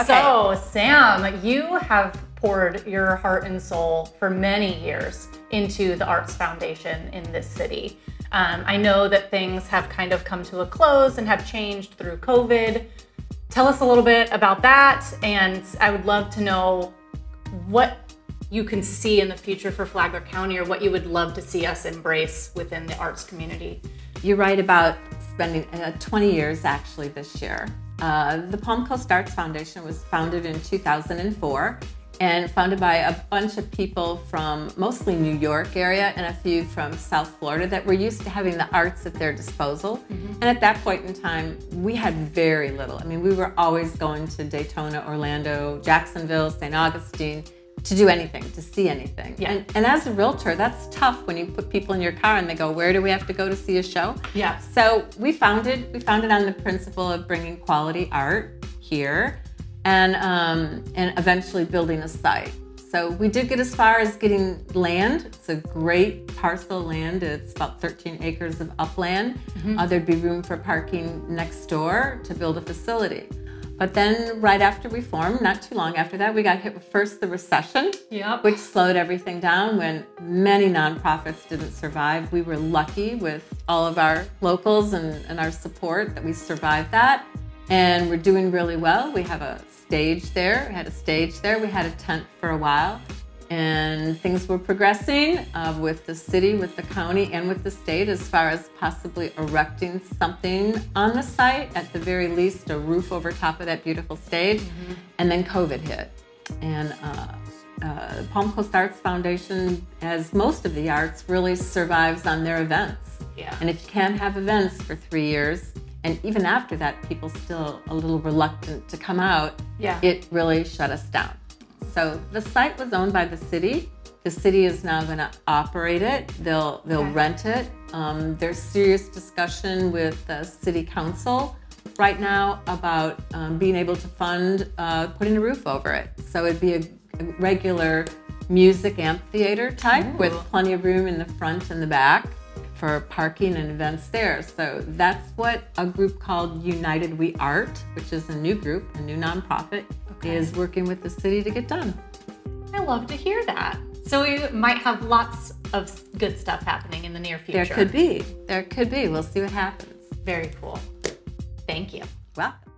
Okay. So, Sam, you have poured your heart and soul for many years into the Arts Foundation in this city. Um, I know that things have kind of come to a close and have changed through COVID. Tell us a little bit about that, and I would love to know what you can see in the future for Flagler County or what you would love to see us embrace within the arts community. You're right about spending uh, 20 years actually this year. Uh, the Palm Coast Arts Foundation was founded in 2004 and founded by a bunch of people from mostly New York area and a few from South Florida that were used to having the arts at their disposal. Mm-hmm. And at that point in time, we had very little. I mean, we were always going to Daytona, Orlando, Jacksonville, St. Augustine to do anything, to see anything. Yeah. And, and as a realtor, that's tough when you put people in your car and they go, "Where do we have to go to see a show?" Yeah. So we founded we founded on the principle of bringing quality art here and um, and eventually building a site. So we did get as far as getting land. It's a great parcel of land. It's about 13 acres of upland. Mm-hmm. Uh, there'd be room for parking next door to build a facility. But then, right after we formed, not too long after that, we got hit with first the recession, yep. which slowed everything down when many nonprofits didn't survive. We were lucky with all of our locals and, and our support that we survived that. And we're doing really well. We have a stage there. We had a stage there. We had a tent for a while. And things were progressing uh, with the city, with the county, and with the state as far as possibly erecting something on the site, at the very least, a roof over top of that beautiful stage. Mm-hmm. And then COVID hit. And uh, uh, Palm Coast Arts Foundation, as most of the arts, really survives on their events. Yeah. And if you can't have events for three years, and even after that, people still a little reluctant to come out. Yeah. It really shut us down. So the site was owned by the city. The city is now going to operate it. They'll they'll okay. rent it. Um, there's serious discussion with the city council right now about um, being able to fund uh, putting a roof over it. So it'd be a, a regular music amphitheater type Ooh. with plenty of room in the front and the back for parking and events there. So that's what a group called United We Art, which is a new group, a new nonprofit, okay. is working with the city to get done. I love to hear that. So we might have lots of good stuff happening in the near future. There could be. There could be. We'll see what happens. Very cool. Thank you. Welcome.